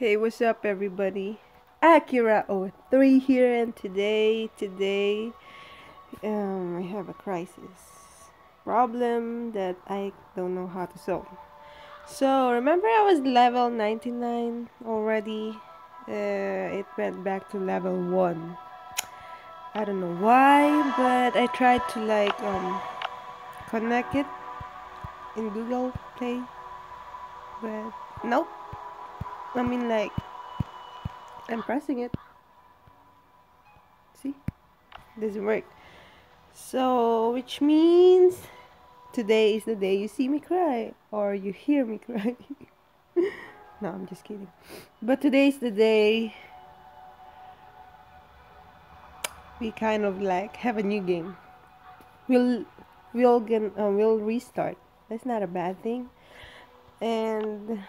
Hey, what's up, everybody? Akira 03 here, and today, today, um, I have a crisis problem that I don't know how to solve. So, remember I was level 99 already? Uh, it went back to level 1. I don't know why, but I tried to like um connect it in Google Play, but nope I mean like I'm pressing it. See? Doesn't work. So which means today is the day you see me cry or you hear me cry. No I'm just kidding. But today is the day we kind of like have a new game. We'll we'll get uh, we'll restart. That's not a bad thing. And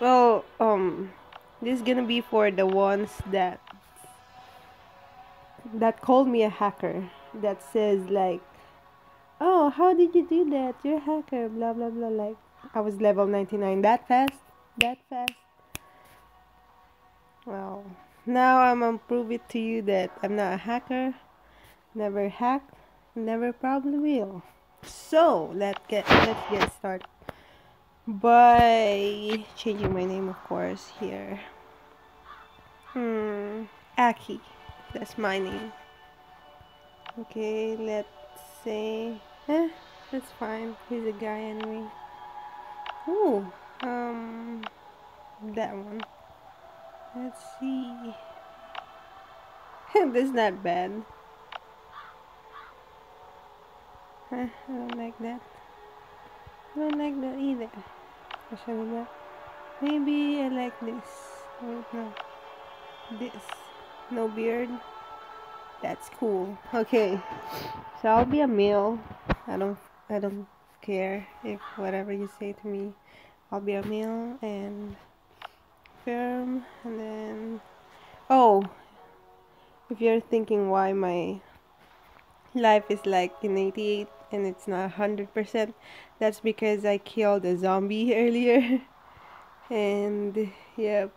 well, um, this is gonna be for the ones that that called me a hacker. That says like, oh, how did you do that? You're a hacker. Blah blah blah. Like, I was level ninety nine that fast. That fast. Well, now I'm gonna prove it to you that I'm not a hacker. Never hacked. Never probably will. So let's get let's get started by changing my name of course here. Hmm Aki. That's my name. Okay let's say eh, that's fine. He's a guy anyway. Ooh, um that one. Let's see. That's not bad. I don't like that. I don't like that either Maybe I like this. Wait, no. This. No beard. That's cool. Okay. So I'll be a male. I don't I don't care if whatever you say to me. I'll be a male and firm and then oh if you're thinking why my life is like in 88 and it's not 100% that's because I killed a zombie earlier. And yep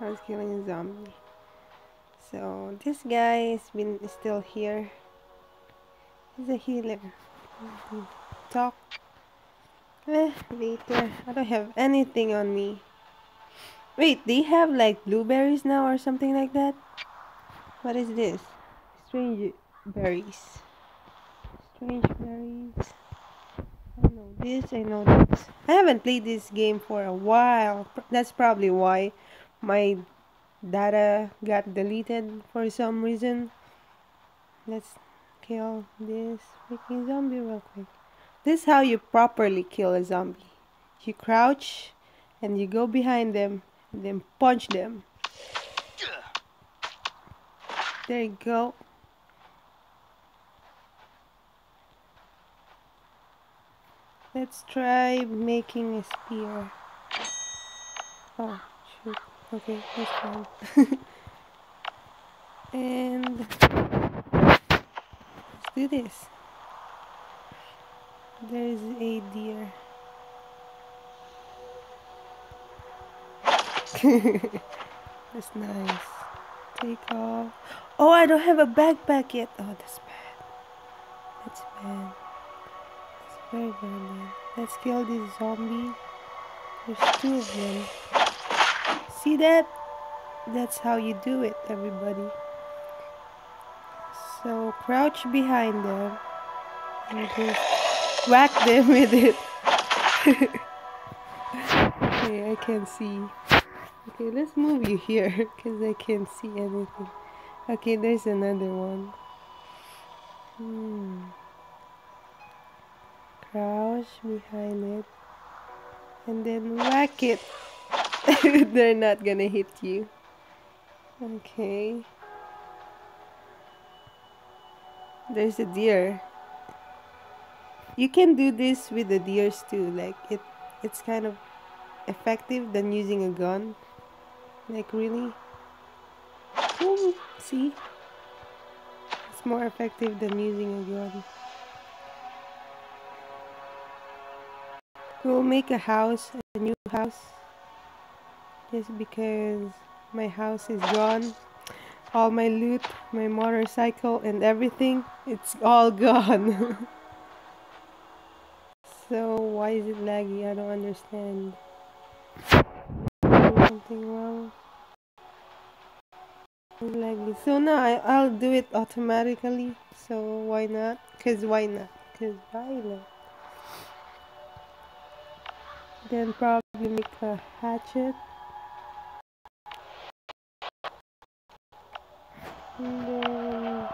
I was killing a zombie. So this guy has been still here. He's a healer. Talk eh, later. I don't have anything on me. Wait they have like blueberries now or something like that? What is this? Strange berries strange berries I know this, I know this. I haven't played this game for a while. That's probably why my data got deleted for some reason. Let's kill this freaking zombie real quick. This is how you properly kill a zombie. You crouch and you go behind them and then punch them. There you go. Let's try making a spear. Oh, shoot. Okay, that's fine. and let's do this. There's a deer. that's nice. Take off. Oh, I don't have a backpack yet. Oh, that's bad. That's bad. Very good, Let's kill this zombie. There's two of them. See that? That's how you do it, everybody. So crouch behind them and just whack them with it. okay, I can't see. Okay, let's move you here because I can't see anything. Okay, there's another one. Hmm crouch behind it and then whack it. They're not gonna hit you. Okay. There's a deer. You can do this with the deers too like it it's kind of effective than using a gun. Like really? Ooh, see? It's more effective than using a gun We'll make a house, a new house. just because my house is gone. All my loot, my motorcycle, and everything, it's all gone. so, why is it laggy? I don't understand. Something wrong. Laggy. So now I, I'll do it automatically. So why not? Cause why not? Cause why not? Then probably make a hatchet. And then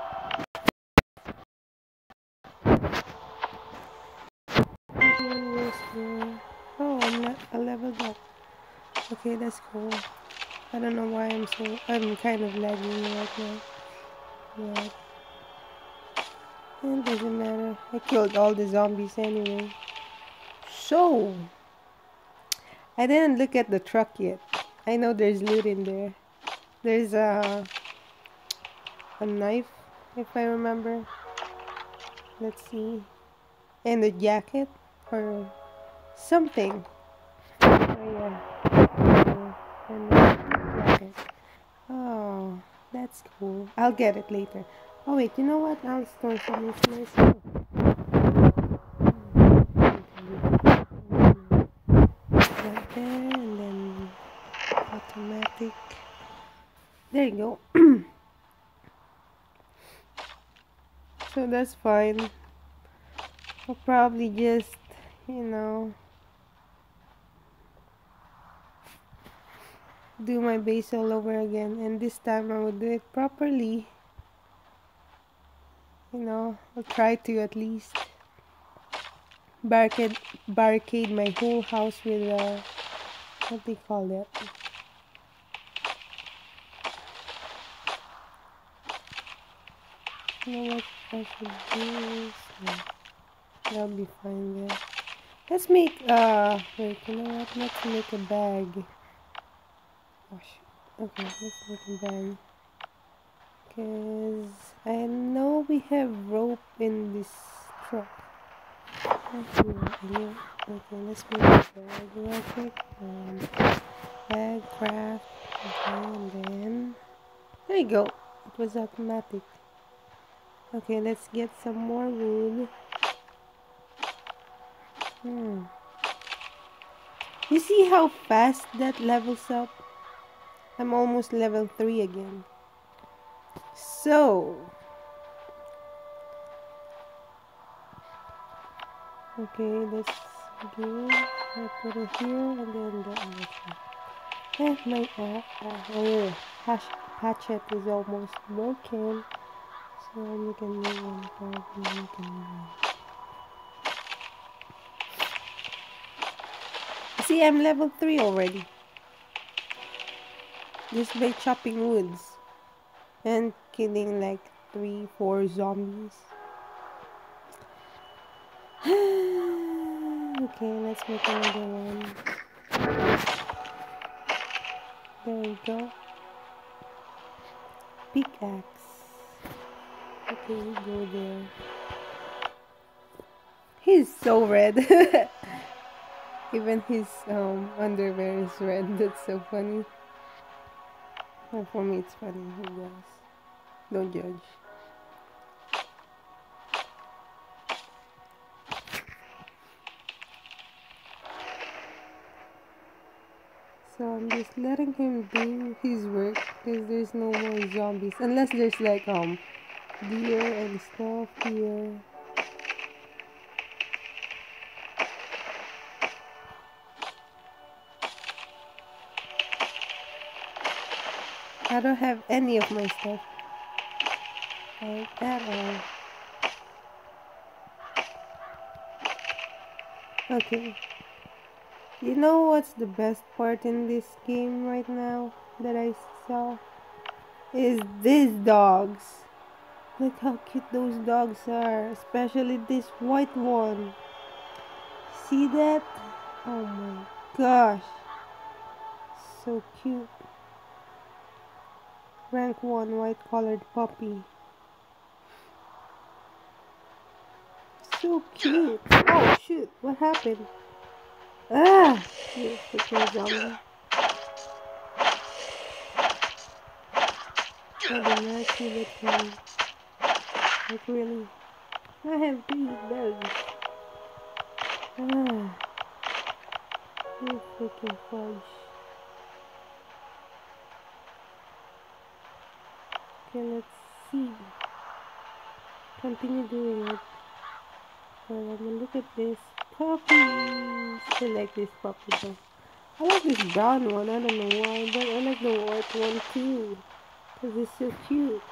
Oh, I'm not a level up. Okay, that's cool. I don't know why I'm so I'm kind of lagging right now. Yeah. It doesn't matter. I killed all the zombies anyway. So I didn't look at the truck yet. I know there's loot in there. There's a a knife, if I remember. Let's see. And a jacket or something. Oh yeah. And Oh, that's cool. I'll get it later. Oh wait, you know what? I'll store some information. Right there and then automatic. There you go. so that's fine. I'll probably just, you know, do my base all over again and this time I will do it properly you know I'll try to at least barricade barricade my whole house with uh what do you call that you know what I should do that'll be fine there let's make uh wait you know what let's make a bag oh shit okay let's make a bag because I know we have rope in this truck. Okay, let's make a bag real quick. Um, bag craft. Okay, and then there you go. It was automatic. Okay, let's get some more wood. Hmm. You see how fast that levels up? I'm almost level 3 again. So, okay, let's go. I put it here and then the other side. And my uh, uh, oh, hatchet is almost broken, so I'm make a new one. Probably make a new one. See, I'm level 3 already. Just by chopping woods and killing like three, four zombies. okay, let's make another one. There we go. Pickaxe. Okay, go there. He's so red. Even his um, underwear is red. That's so funny. Well, for me, it's funny. Who does? Don't judge. So I'm just letting him do his work because there's no more zombies. Unless there's like um deer and stuff here. I don't have any of my stuff. Like that or okay. You know what's the best part in this game right now that I saw? Is these dogs Look how cute those dogs are, especially this white one. See that? Oh my gosh. So cute. Rank 1 white collared puppy. So cute. Oh shoot, what happened? Ah! You freaking zombie. What a nasty little like really. I have these bugs. Ah. You freaking fudge. Okay, let's see. Continue doing it. I'm look at this. puppy. I like this puppy though. I like this brown one, I don't know why, but I like the white one too. Because it's so cute.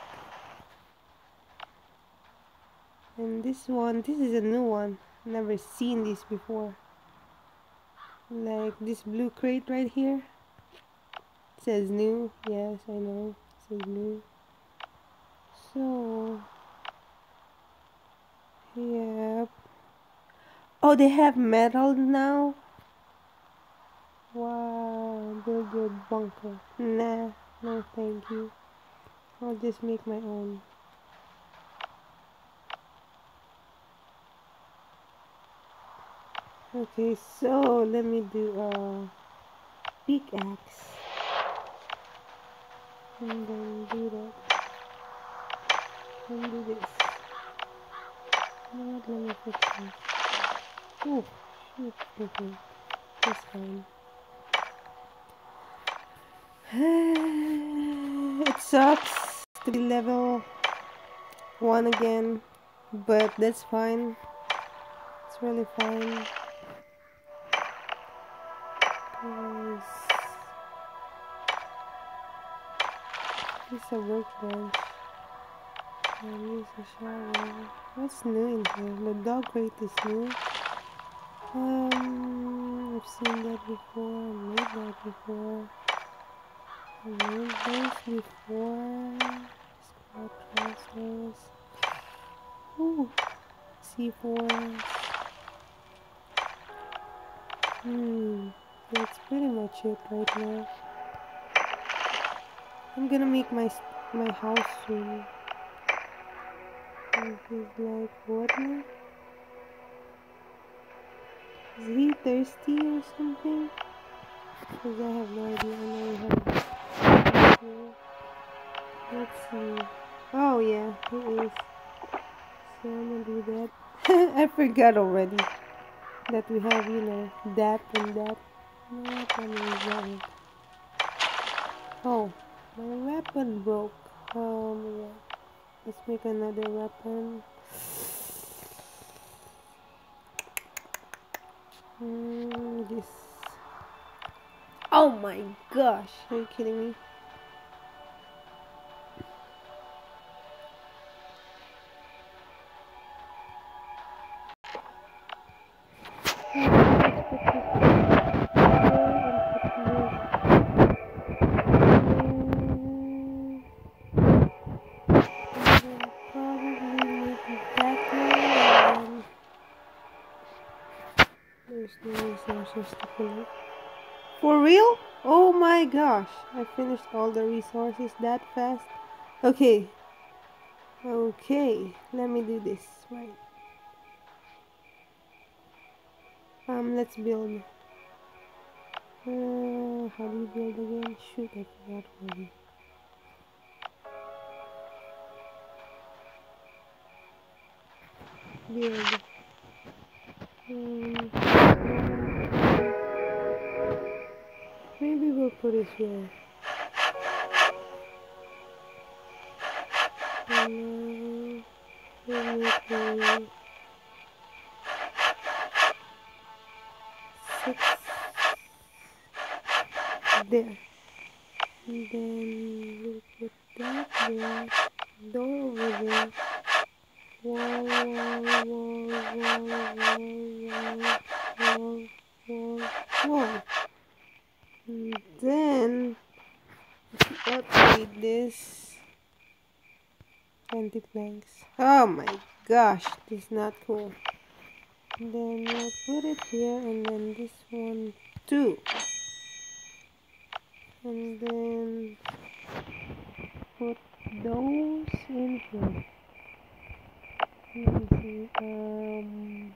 And this one, this is a new one. Never seen this before. Like this blue crate right here. It says new. Yes, I know. It says new. So, yep. Oh, they have metal now? Wow, build your bunker. Nah, no thank you. I'll just make my own. Okay, so let me do a pickaxe. And then do that. And do this. Let me fix this. Oh, shoot, okay. That's fine. it sucks to be level 1 again, but that's fine. It's really fine. A workbench. And use a shower. What's new in here? The dog crate is new. Um, I've seen that before. I made that before. I made those before. Squad. Ooh, C4. Hmm, that's pretty much it right now. I'm gonna make my my house soon. And he's like, what now? Is he thirsty or something? Because I have no idea. I know we have Let's see. Oh yeah, he is. So I'm gonna do that. I forgot already that we have, you know, that and that? Oh. My weapon broke. Um, yeah. Let's make another weapon. Mm, this. Oh my gosh! Are you kidding me? For real? Oh my gosh. I finished all the resources that fast. Okay. Okay. Let me do this. Right. Um, let's build. Uh, how do you build again? Shoot, I forgot already. Build. Um, Maybe we'll put it here. And six there. And then we'll put that there. Door over there. Wall, wall, wall, wall, wall, wall, wall, wall, wall then upgrade this 20 planks? Oh my gosh this is not cool. And then we'll put it here and then this one too. And then put those in here. Let me see um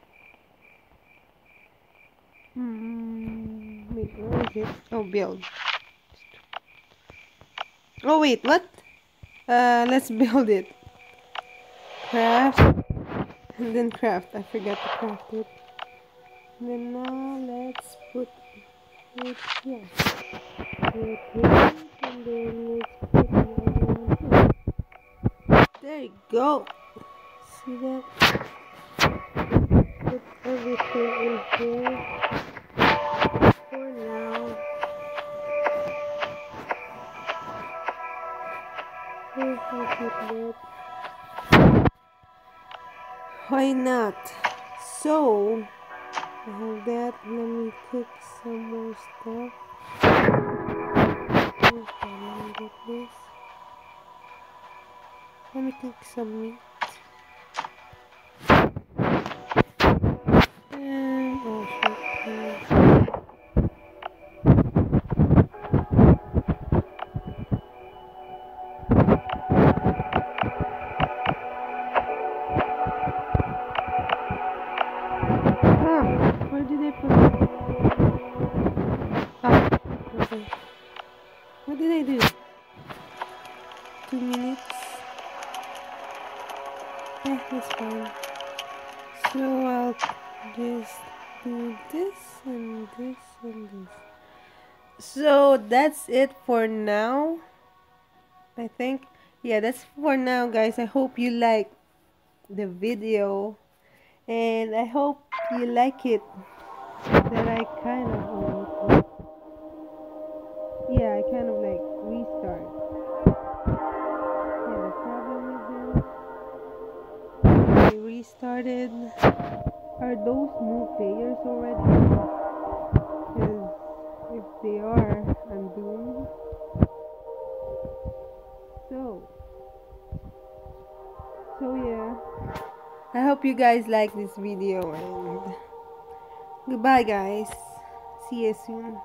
Hmm, wait, where is it? Oh, build. Oh, wait, what? uh, let's build it. Craft. And then craft. I forgot to craft it. And then now let's put it here. Put it and then let's put there you go. See that? Put everything in here now. Why not? So I have that let me cook some more stuff. Okay, let me get this let me cook some meat. And oh shit Okay. What did I do? Two minutes. Yeah, that's fine. So I'll just do this and this and this. So that's it for now. I think. Yeah, that's for now, guys. I hope you like the video and I hope you like it that I kind of restarted are those new players already? Because if they are I'm doomed so so yeah. I hope you guys like this video and goodbye guys. See you soon